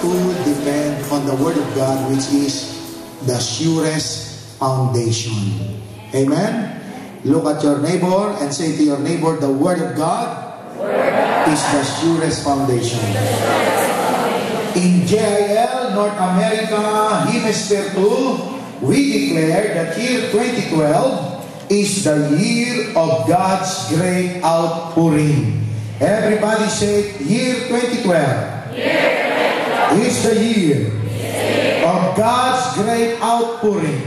to depend on the Word of God, which is the surest foundation. Amen? Look at your neighbor and say to your neighbor, the Word of God is the surest foundation. In JIL North America Hemisphere 2, we declare that year 2012 is the year of God's great outpouring. Everybody say, year 2012. Is the year of God's great outpouring.